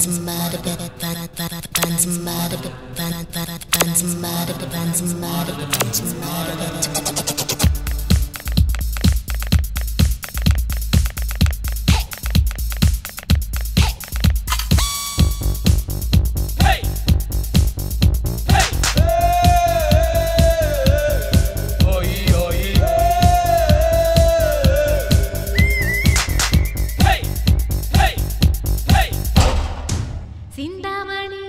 somebody better, find, find, find somebody, find, find, find somebody, find somebody, find somebody better. Chintamani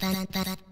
Bye.